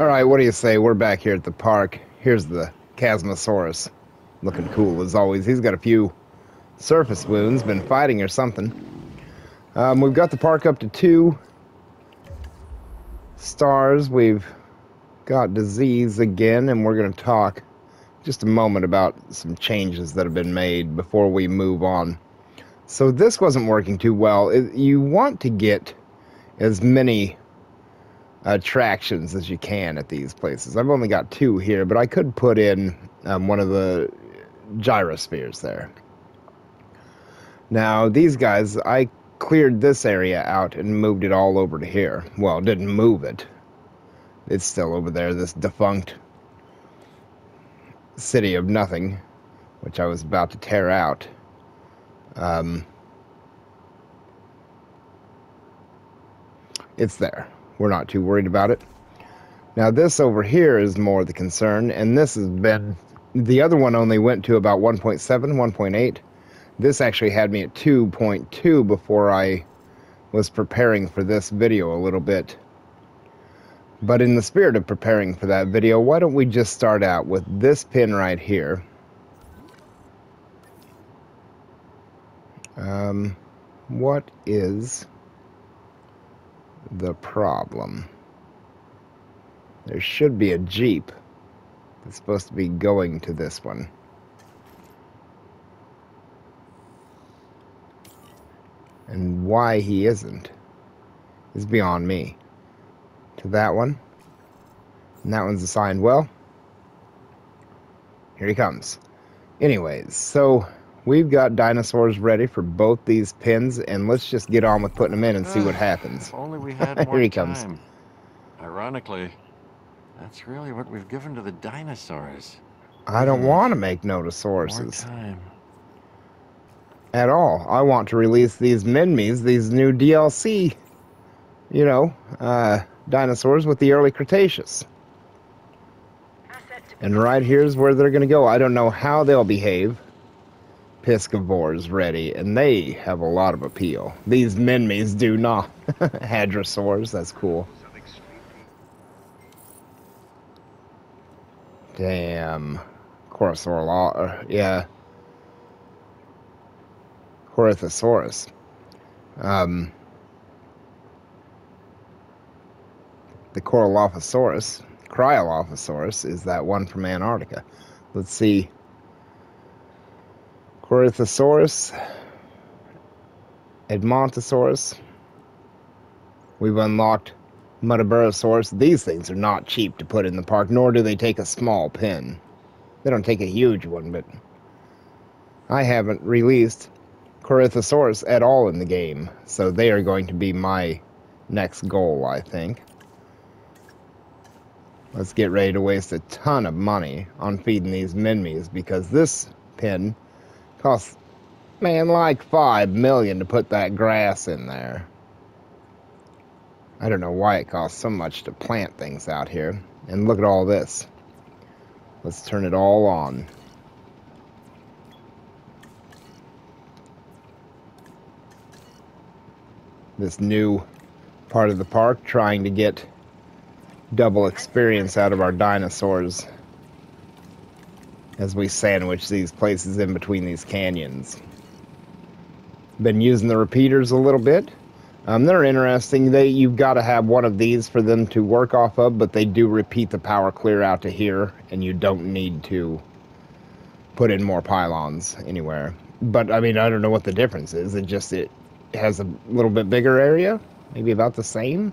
All right, what do you say? We're back here at the park. Here's the Chasmosaurus. Looking cool as always. He's got a few surface wounds, been fighting or something. Um, we've got the park up to two stars. We've got disease again, and we're going to talk just a moment about some changes that have been made before we move on. So this wasn't working too well. It, you want to get as many attractions as you can at these places. I've only got two here, but I could put in um, one of the gyrospheres there. Now, these guys, I cleared this area out and moved it all over to here. Well, didn't move it. It's still over there, this defunct city of nothing, which I was about to tear out. Um, it's there. We're not too worried about it. Now, this over here is more the concern, and this has been. The other one only went to about 1.7, 1.8. This actually had me at 2.2 before I was preparing for this video a little bit. But in the spirit of preparing for that video, why don't we just start out with this pin right here. Um, what is the problem? There should be a Jeep that's supposed to be going to this one. And why he isn't is beyond me. To that one. And that one's assigned well. Here he comes. Anyways, so we've got dinosaurs ready for both these pins, and let's just get on with putting them in and see what happens. If only we had more Here he time. comes. Ironically, that's really what we've given to the dinosaurs. I don't want to make More notosauruses time. at all. I want to release these Minmies, these new DLC, you know, uh, dinosaurs with the early Cretaceous. And right here's where they're going to go. I don't know how they'll behave. Piscivores ready, and they have a lot of appeal. These Minmies do not. Hadrosaurs, that's cool. Damn. Corosaur, uh, yeah. Corythosaurus. Um, the Coralophosaurus, Cryolophosaurus, is that one from Antarctica. Let's see. Corythosaurus, Edmontosaurus. We've unlocked Muttaburrasaurus. These things are not cheap to put in the park, nor do they take a small pin. They don't take a huge one, but I haven't released Corythosaurus at all in the game, so they are going to be my next goal, I think. Let's get ready to waste a ton of money on feeding these Minmies because this pin costs, man, like five million to put that grass in there. I don't know why it costs so much to plant things out here. And look at all this. Let's turn it all on. This new part of the park trying to get double experience out of our dinosaurs as we sandwich these places in between these canyons. Been using the repeaters a little bit. Um, they're interesting. They you've got to have one of these for them to work off of, but they do repeat the power clear out to here, and you don't need to put in more pylons anywhere. But I mean, I don't know what the difference is. It just it has a little bit bigger area, maybe about the same.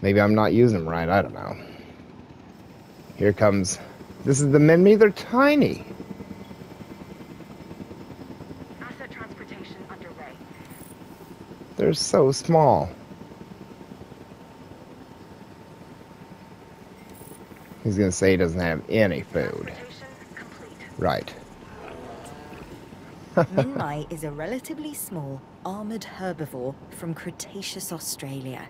Maybe I'm not using them right. I don't know. Here comes. This is the Minmi. They're tiny. Asset transportation underway. They're so small. He's gonna say he doesn't have any food. Right. Minmi is a relatively small, armoured herbivore from Cretaceous Australia.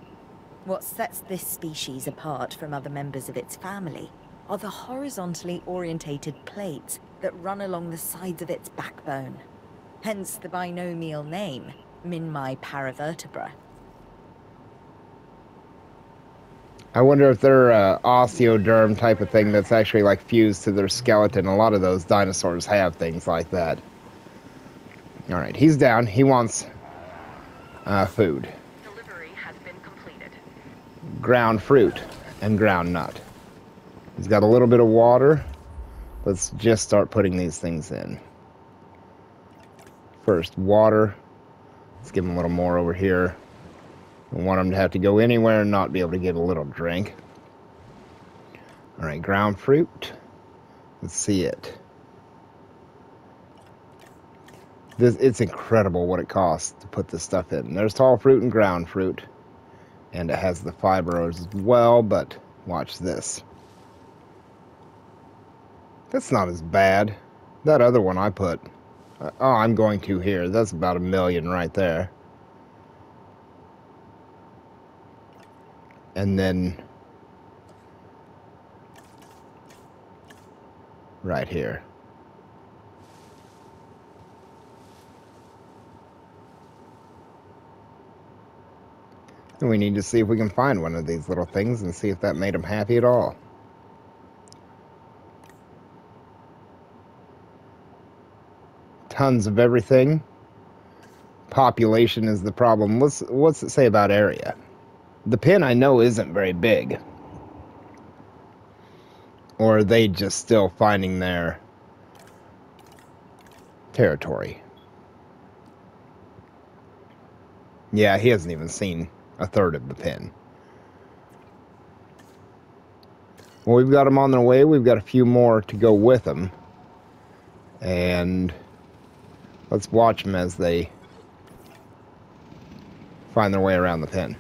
What sets this species apart from other members of its family are the horizontally orientated plates that run along the sides of its backbone. Hence the binomial name, Minmi paravertebra. I wonder if they're uh, osteoderm type of thing that's actually like fused to their skeleton. A lot of those dinosaurs have things like that. All right, he's down. He wants uh, food, Delivery has been completed. ground fruit, and ground nut. He's got a little bit of water. Let's just start putting these things in. First, water. Let's give him a little more over here. Don't want him to have to go anywhere and not be able to get a little drink. All right, ground fruit. Let's see it. This, it's incredible what it costs to put this stuff in. There's tall fruit and ground fruit. And it has the fibers as well, but watch this. That's not as bad. That other one I put. Uh, oh, I'm going to here. That's about a million right there. And then right here. And we need to see if we can find one of these little things and see if that made them happy at all. Tons of everything. Population is the problem. What's what's it say about area? The pin I know isn't very big. Or are they just still finding their territory? Yeah, he hasn't even seen a third of the pin. Well, we've got them on their way. We've got a few more to go with them. And let's watch them as they find their way around the pen.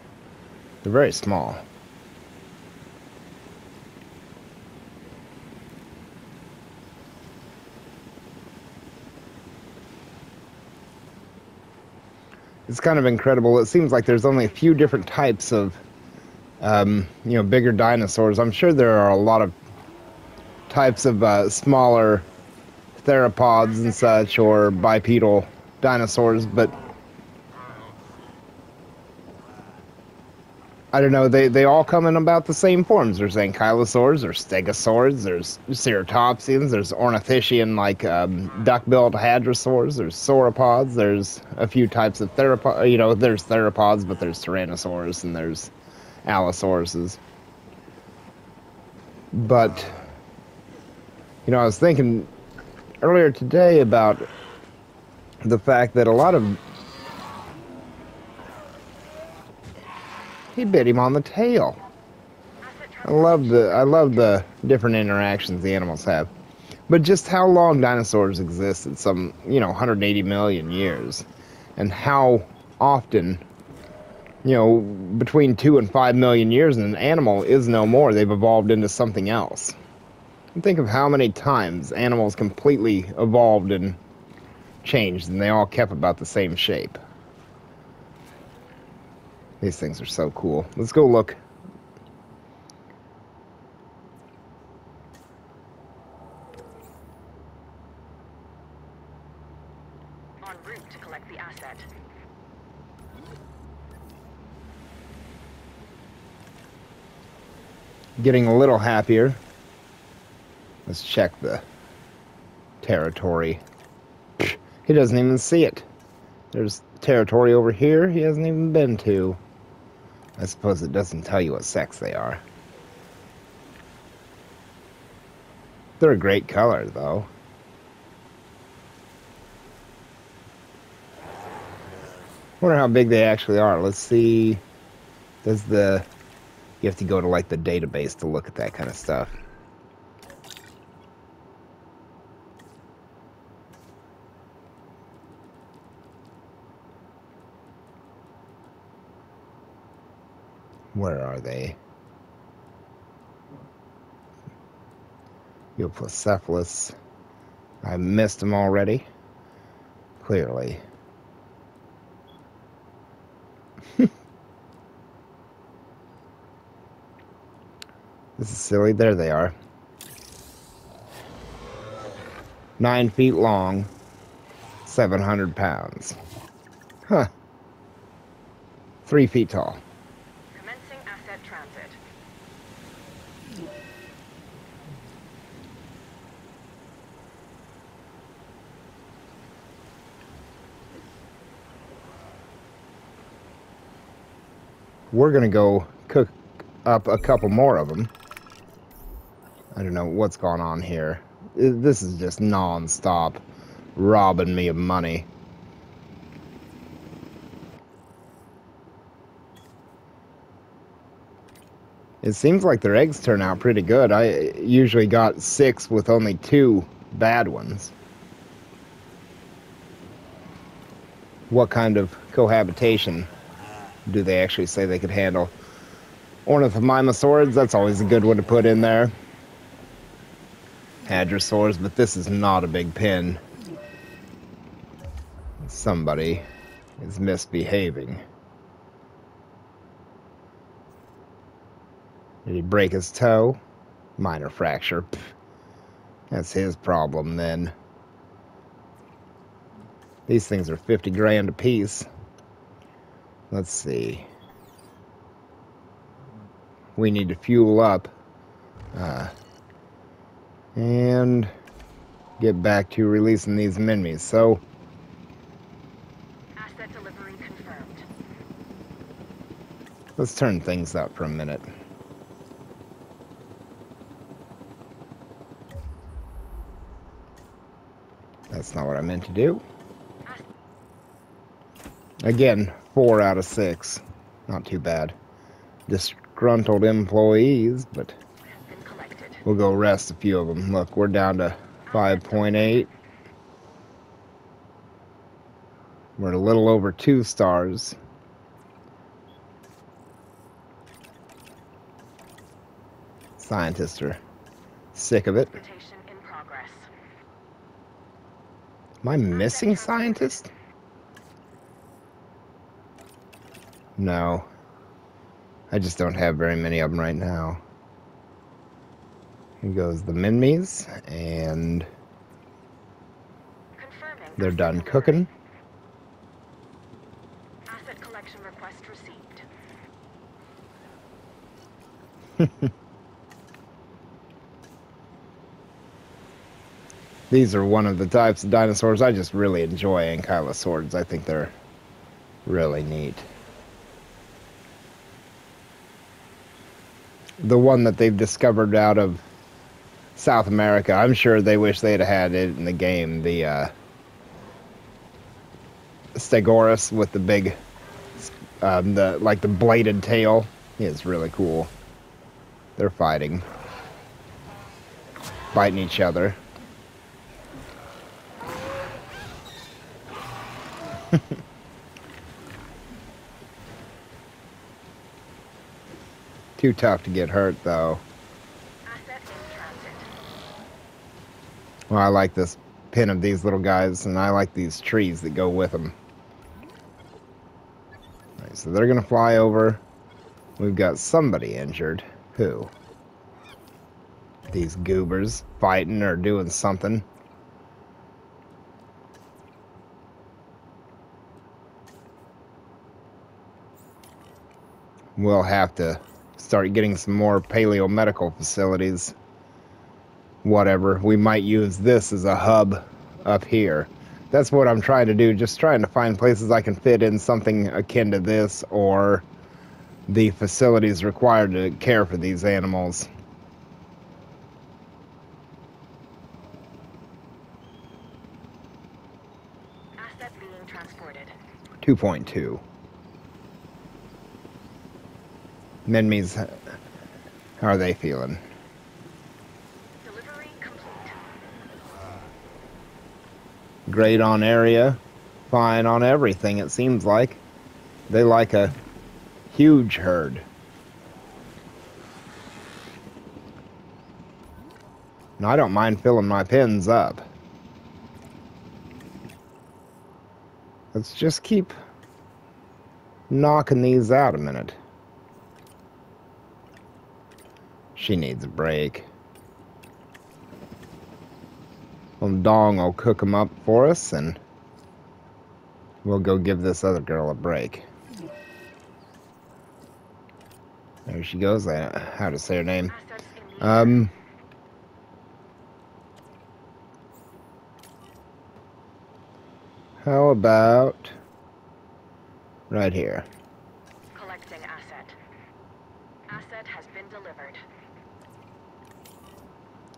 They're very small. It's kind of incredible. It seems like there's only a few different types of, um, you know, bigger dinosaurs. I'm sure there are a lot of types of uh, smaller theropods and such, or bipedal dinosaurs, but I don't know. They they all come in about the same forms. There's ankylosaurs, there's stegosaurs, there's ceratopsians, there's ornithischian like um, duck-billed hadrosaurs, there's sauropods, there's a few types of theropods. You know, there's theropods, but there's tyrannosaurs and there's allosauruses. But you know, I was thinking earlier today about the fact that a lot of he bit him on the tail. I love the I love the different interactions the animals have. But just how long dinosaurs existed, some, you know, 180 million years, and how often, you know, between 2 and 5 million years an animal is no more, they've evolved into something else. And think of how many times animals completely evolved and changed and they all kept about the same shape. These things are so cool. Let's go look. en route to collect the asset. Getting a little happier. Check the territory. He doesn't even see it. There's territory over here he hasn't even been to. I suppose it doesn't tell you what sex they are. They're a great color, though. Wonder how big they actually are. Let's see. Does the you have to go to like the database to look at that kind of stuff. Where are they? Euoplocephalus. I missed them already. Clearly. This is silly. There they are. Nine feet long, 700 pounds. Huh. Three feet tall. We're gonna go cook up a couple more of them. I don't know what's going on here. This is just non-stop robbing me of money. It seems like their eggs turn out pretty good. I usually got six with only two bad ones. What kind of cohabitation do they actually say they could handle? Ornithomimosaurs, that's always a good one to put in there. Hadrosaurs, but this is not a big pin. Somebody is misbehaving. Did he break his toe? Minor fracture. Pff, That's his problem then. These things are 50 grand a piece. Let's see. We need to fuel up. Uh, and get back to releasing these minis. So, Asset delivery confirmed. let's turn things up for a minute. That's not what I meant to do. Again, four out of six. Not too bad. Disgruntled employees, but we'll go rest a few of them. Look, we're down to 5.8. We're a little over two stars. Scientists are sick of it. Am I missing scientist? No. I just don't have very many of them right now. Here goes the Minmies, and they're done cooking. Asset collection request received. These are one of the types of dinosaurs I just really enjoy ankylosaurs. I think they're really neat. The one that they've discovered out of South America, I'm sure they wish they'd had it in the game. The uh, Stegosaurus with the big, um, the like the bladed tail is really cool. They're fighting, fighting each other. Too tough to get hurt, though. Well, I like this pin of these little guys, and I like these trees that go with them. Alright, so they're gonna fly over. We've got somebody injured. Who? These goobers fighting or doing something. We'll have to start getting some more paleo medical facilities whatever. We might use this as a hub up here. That's what I'm trying to do, just trying to find places I can fit in something akin to this or the facilities required to care for these animals. Asset being transported. 2.2. Minmies, how are they feeling? Great on area, fine on everything, it seems like. They like a huge herd. And I don't mind filling my pins up. Let's just keep knocking these out a minute. She needs a break. Well, Dong will cook them up for us, and we'll go give this other girl a break. There she goes. I how to say her name. Um. How about right here? Collecting asset. Asset has been delivered.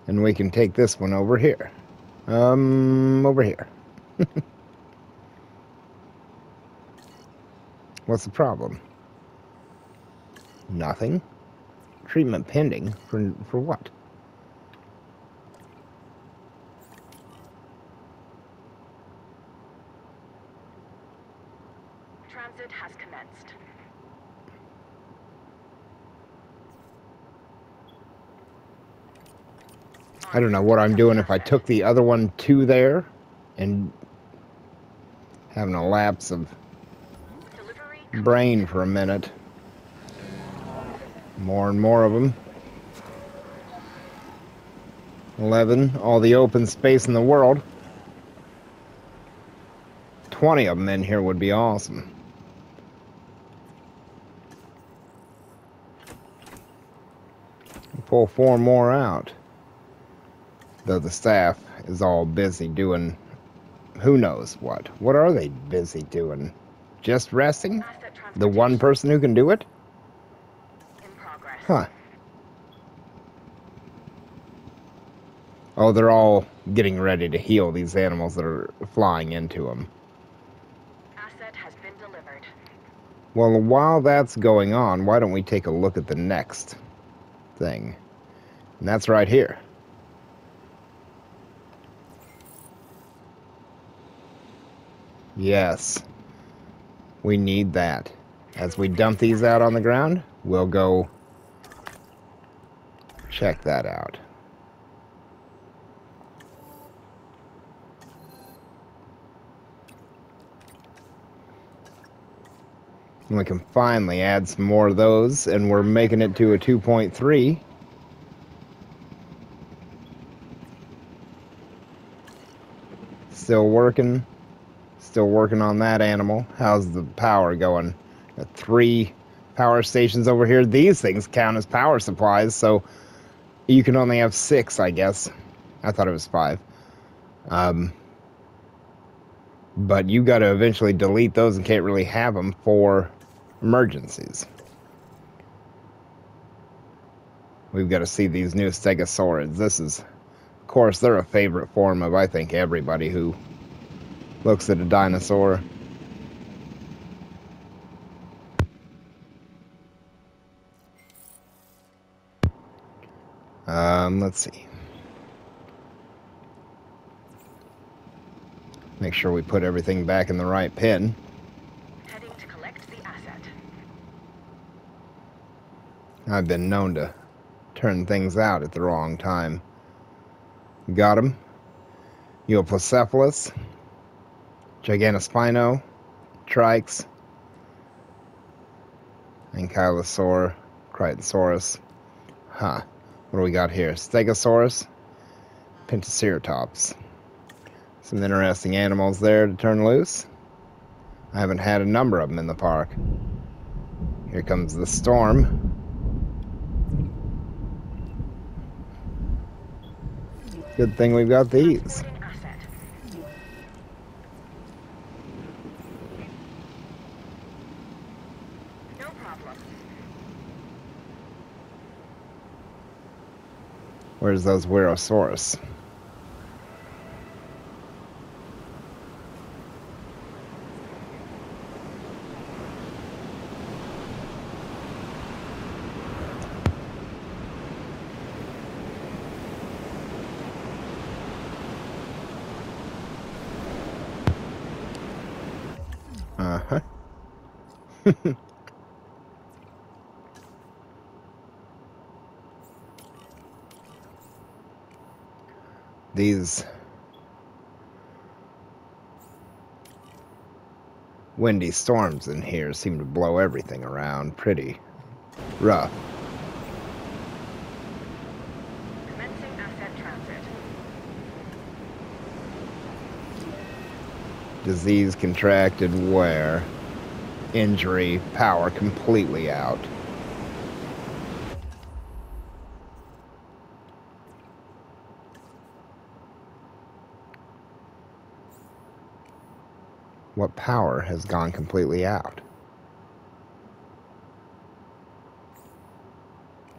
And we can take this one over here. Um, over here. What's the problem? Nothing. Treatment pending for for what? I don't know what I'm doing if I took the other one to there and having a lapse of brain for a minute. More and more of them. 11, all the open space in the world. 20 of them in here would be awesome. Pull four more out. Though the staff is all busy doing who knows what. What are they busy doing? Just resting? The one person who can do it? Huh. Oh, they're all getting ready to heal these animals that are flying into them. Asset has been delivered. Well, while that's going on, why don't we take a look at the next thing? And that's right here. Yes. We need that. As we dump these out on the ground, we'll go check that out. And we can finally add some more of those, and we're making it to a 2.3. Still working. Still working on that animal. How's the power going? Got three power stations over here. These things count as power supplies, so you can only have six, I guess. I thought it was five. Um, but you got to eventually delete those and can't really have them for emergencies. We've got to see these new stegosaurids. This is, of course, they're a favorite form of, I think, everybody who looks at a dinosaur. Um, let's see. Make sure we put everything back in the right pin. Heading to collect the asset. I've been known to turn things out at the wrong time. Got him. Euoplocephalus, Giganospino, Trikes, Ankylosaur, Crichtonsaurus. Huh. What do we got here? Stegosaurus, Pentaceratops. Some interesting animals there to turn loose. I haven't had a number of them in the park. Here comes the storm. Good thing we've got these. Transporting asset. No problem. Where's those Wuerhosaurus? Uh These windy storms in here seem to blow everything around pretty rough. Commencing asset transit. Disease contracted where? Injury, power completely out. What power has gone completely out.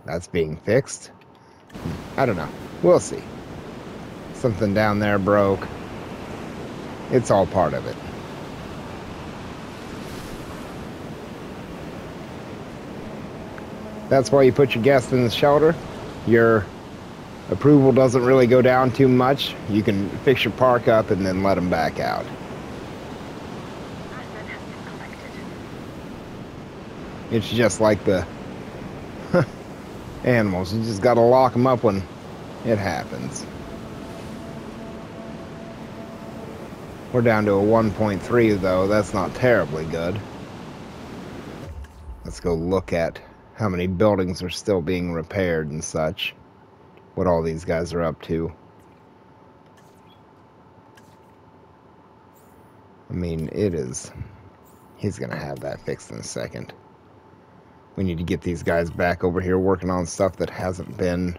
That's being fixed. I don't know. We'll see. Something down there broke. It's all part of it. That's why you put your guests in the shelter. Your approval doesn't really go down too much. You can fix your park up and then let them back out. Asset has been collected. It's just like the animals. You just gotta lock them up when it happens. We're down to a 1.3 though. That's not terribly good. Let's go look at how many buildings are still being repaired and such. What all these guys are up to. I mean, it is. He's gonna have that fixed in a second. We need to get these guys back over here working on stuff that hasn't been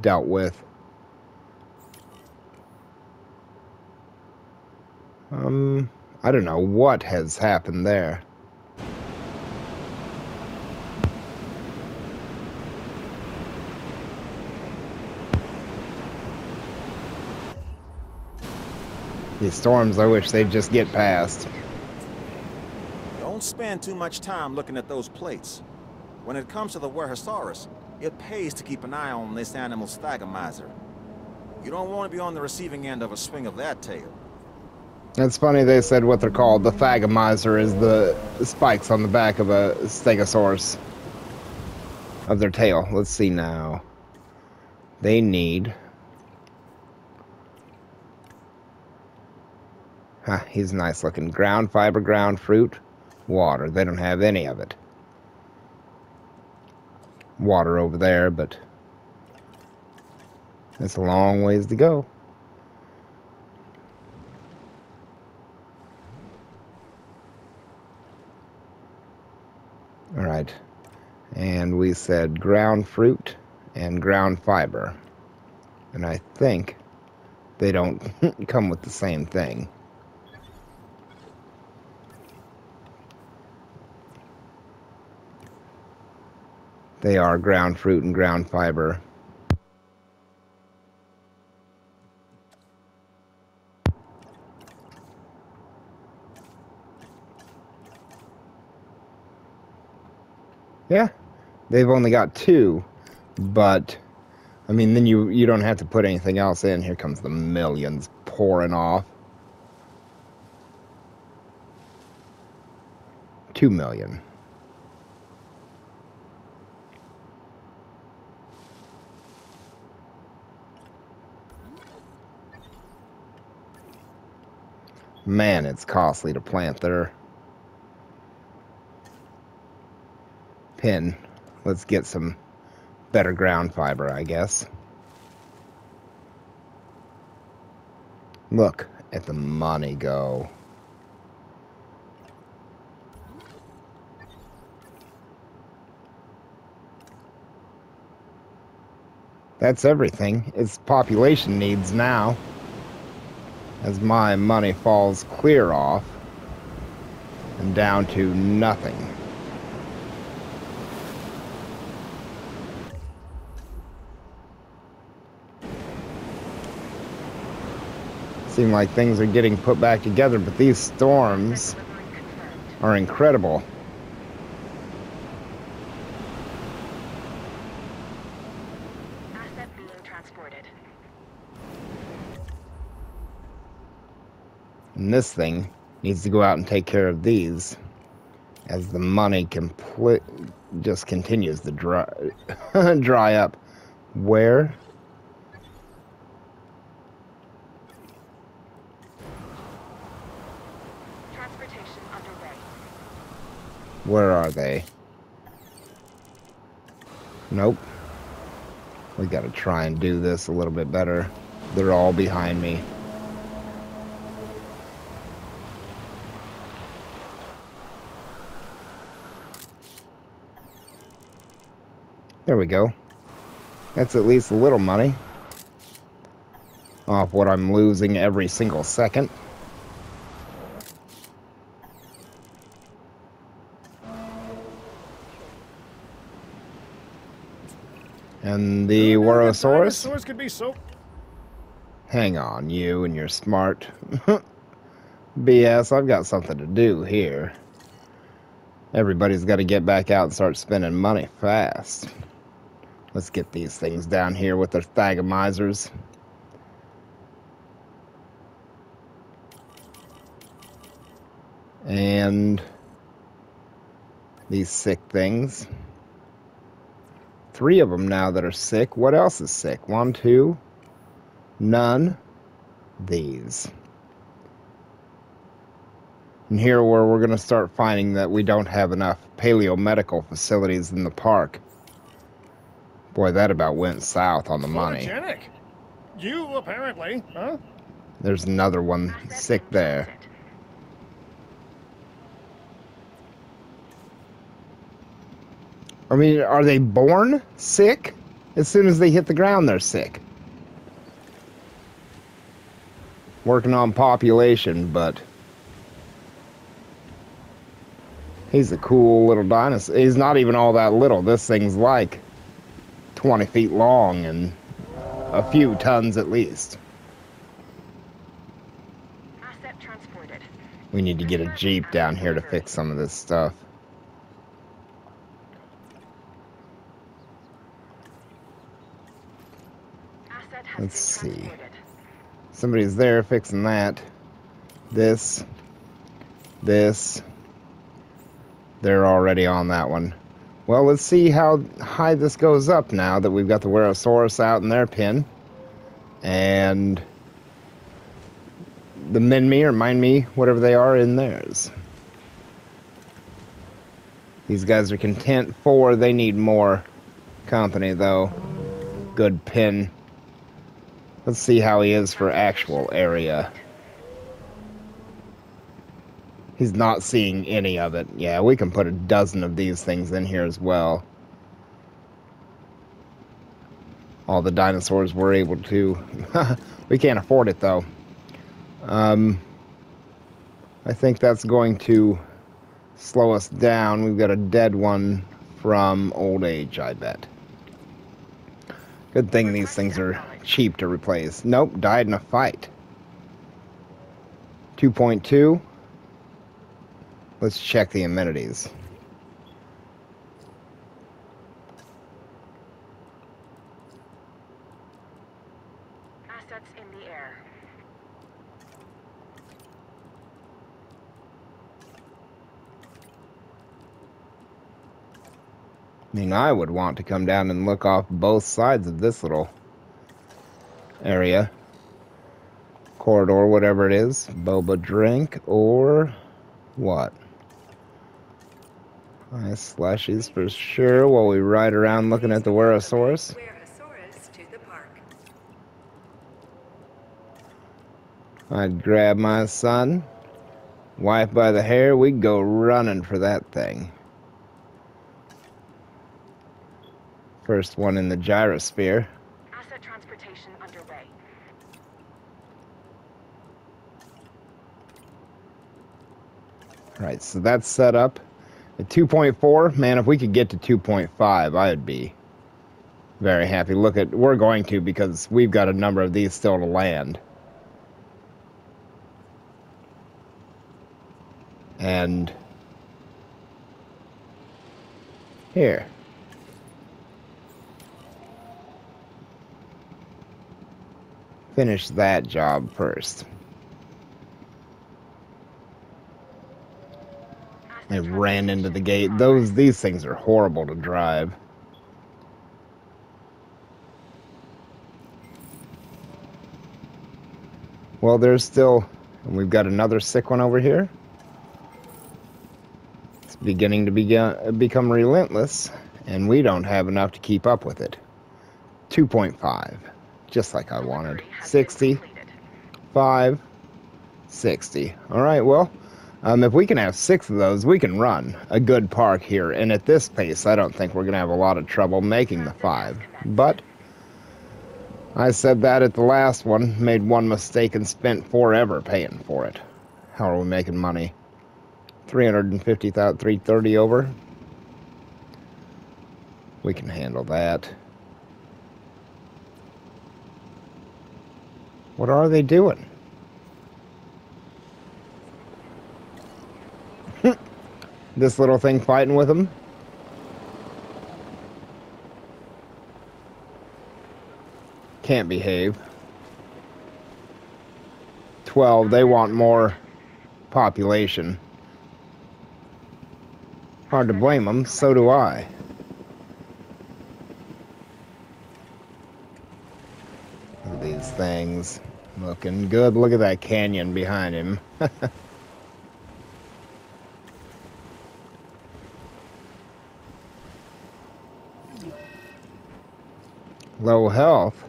dealt with. Um, I don't know what has happened there. These storms, I wish they'd just get past. Don't spend too much time looking at those plates. When it comes to the Wuerhosaurus, it pays to keep an eye on this animal's thagomizer. You don't want to be on the receiving end of a swing of that tail. It's funny they said what they're called. The thagomizer is the spikes on the back of a stegosaurus of their tail. Let's see now. They need. Huh, he's nice looking. Ground fiber, ground fruit, water. They don't have any of it. Water over there, but it's a long ways to go. All right. And we said ground fruit and ground fiber. And I think they don't come with the same thing. They are ground fruit and ground fiber. Yeah, they've only got two, but I mean, then you you don't have to put anything else in. Here comes the millions pouring off. Two million. Man, it's costly to plant there. Pin. Let's get some better ground fiber, I guess. Look at the money go. That's everything. It's population needs now. As my money falls clear off and down to nothing. Seem like things are getting put back together, but these storms are incredible. Asset being transported. And this thing needs to go out and take care of these as the money complete just continues to dry dry up. Where? Transportation underway. Where are they? Nope. We gotta try and do this a little bit better. They're all behind me. There we go. That's at least a little money. Off what I'm losing every single second. And the Wuerhosaurus? Dinosaurs could be so... Hang on, you and your smart... BS, I've got something to do here. Everybody's got to get back out and start spending money fast. Let's get these things down here with their thagomizers. And these sick things. Three of them now that are sick. What else is sick? One, two, none. These. And here where we're going to start finding that we don't have enough paleo medical facilities in the park. Boy, that about went south on the money. Photogenic. You apparently, huh? There's another one sick there. I mean, are they born sick? As soon as they hit the ground, they're sick. Working on population, but he's a cool little dinosaur. He's not even all that little. This thing's like 20 feet long and a few tons at least. We need to get a Jeep down here to fix some of this stuff. Let's see. Somebody's there fixing that. This. This. They're already on that one. Well, let's see how high this goes up now that we've got the Wuerhosaurus out in their pin. And the Minmi or Mind Me, whatever they are, in theirs. These guys are content for, they need more company though. Good pin. Let's see how he is for actual area. He's not seeing any of it. Yeah, we can put a dozen of these things in here as well. All the dinosaurs were able to. we can't afford it though. Um, I think that's going to slow us down. We've got a dead one from old age, I bet. Good thing these things are cheap to replace. Nope, died in a fight. 2.2. Let's check the amenities. Assets in the air. I mean, I would want to come down and look off both sides of this little area. Corridor, whatever it is. Boba drink or what? Nice slushies for sure while we ride around looking at the Wuerhosaurus. Wuerhosaurus to the park. I'd grab my son, wife by the hair, we'd go running for that thing. First one in the gyrosphere. Asset transportation underway. Right, so that's set up at 2.4. Man, if we could get to 2.5, I'd be very happy. Look at, we're going to because we've got a number of these still to land. And here. Finish that job first. Asset I ran into the gate. Those these things are horrible to drive. Well, there's still, and we've got another sick one over here. It's beginning to begin, become relentless, and we don't have enough to keep up with it. 2.5, just like I wanted. 60, 5, 60. All right, well, um, if we can have six of those, we can run a good park here. And at this pace, I don't think we're going to have a lot of trouble making the five. But I said that at the last one, made one mistake and spent forever paying for it. How are we making money? 350 330 over. We can handle that. What are they doing? This little thing fighting with them? Can't behave. 12, they want more population. Hard to blame them, so do I. These things. Looking good. Look at that canyon behind him. Low health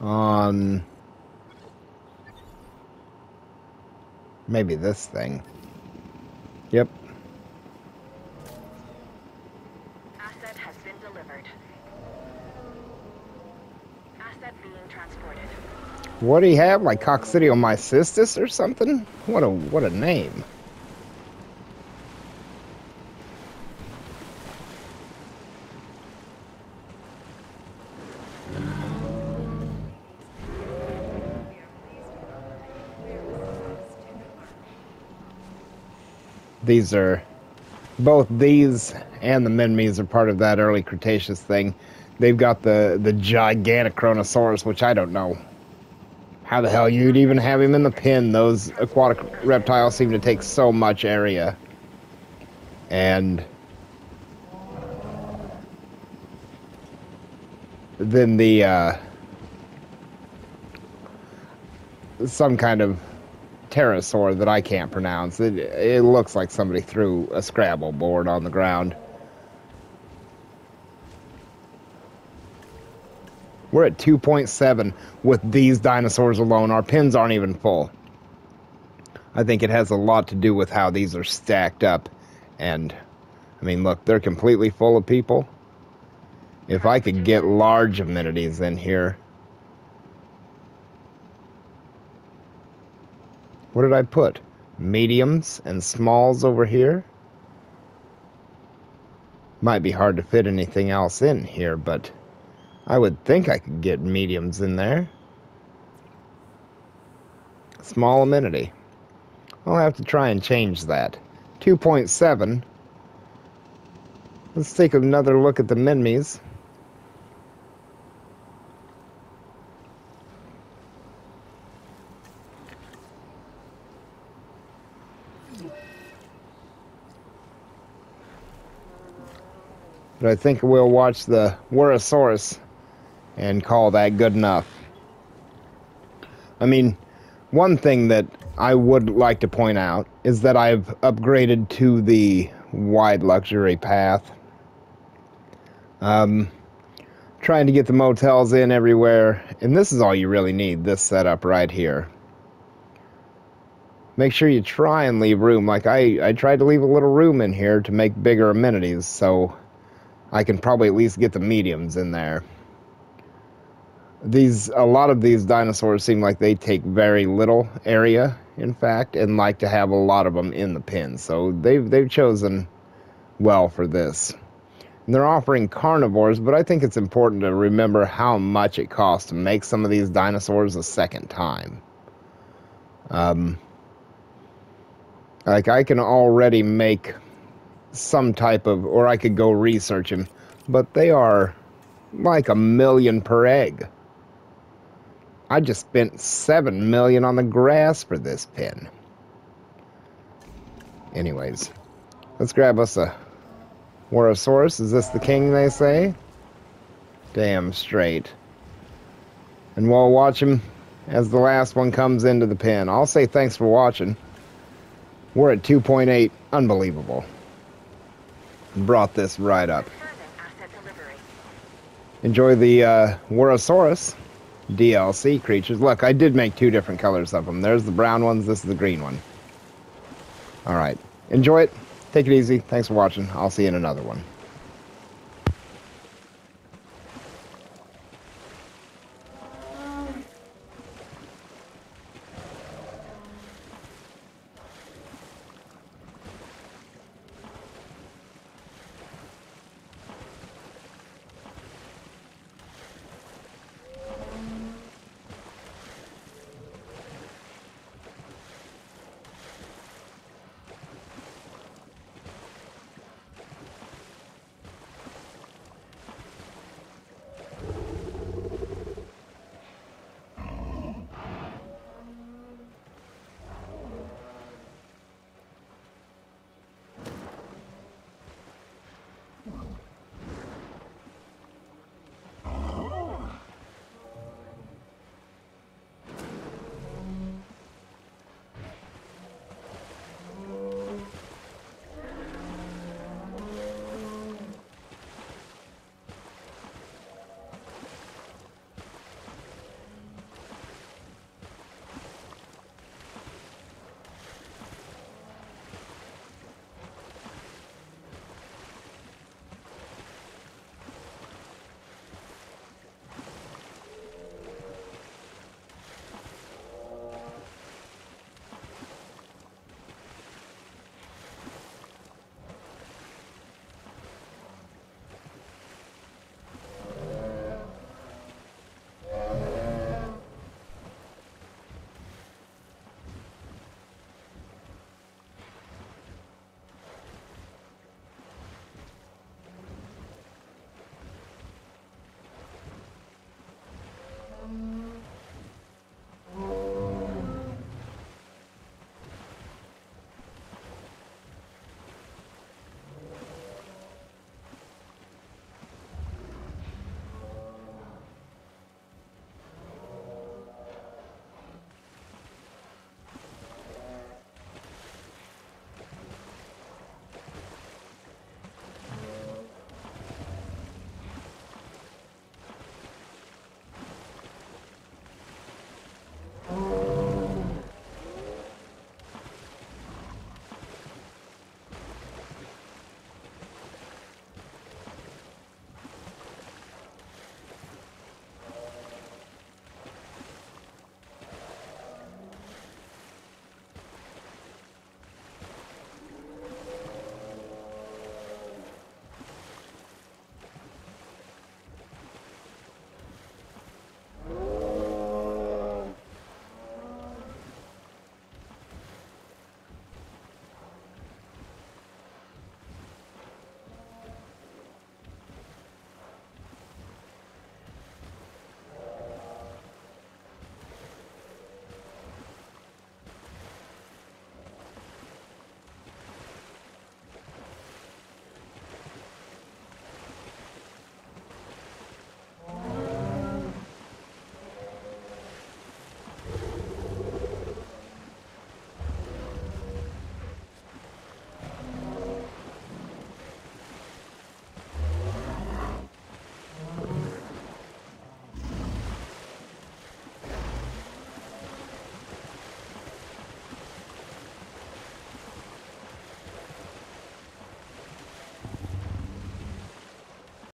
on maybe this thing. Yep. Asset has been delivered. Asset being transported. What do you have? Like Coccidiomycystis or something? What a what a name. These are both these and the Minmis are part of that early Cretaceous thing. They've got the the gigantic Kronosaurus, which I don't know how the hell you'd even have him in the pen. Those aquatic reptiles seem to take so much area. And then the uh, some kind of pterosaur that I can't pronounce. It, it looks like somebody threw a Scrabble board on the ground. We're at 2.7 with these dinosaurs alone. Our pins aren't even full. I think it has a lot to do with how these are stacked up. And, I mean, look, they're completely full of people. If I could get large amenities in here. What did I put? Mediums and smalls over here? Might be hard to fit anything else in here, but I would think I could get mediums in there. Small amenity. I'll have to try and change that. 2.7. Let's take another look at the Minmis. But I think we'll watch the Wuerhosaurus and call that good enough. I mean, one thing that I would like to point out is that I've upgraded to the wide luxury path. Um, trying to get the motels in everywhere, and this is all you really need, this setup right here. Make sure you try and leave room. Like I, I tried to leave a little room in here to make bigger amenities, so I can probably at least get the mediums in there. These a lot of these dinosaurs seem like they take very little area, in fact, and like to have a lot of them in the pen. So they've they've chosen well for this. And they're offering carnivores, but I think it's important to remember how much it costs to make some of these dinosaurs a second time. Um, like I can already make some type of, or I could go research them, but they are like a million per egg. I just spent seven million on the grass for this pen. Anyways, let's grab us a Wuerhosaurus. Is this the king, they say? Damn straight. And we'll watch him as the last one comes into the pen. I'll say thanks for watching. We're at 2.8. Unbelievable brought this right up. Enjoy the uh, Wuerhosaurus DLC creatures. Look, I did make two different colors of them. There's the brown ones, this is the green one. Alright, enjoy it. Take it easy. Thanks for watching. I'll see you in another one.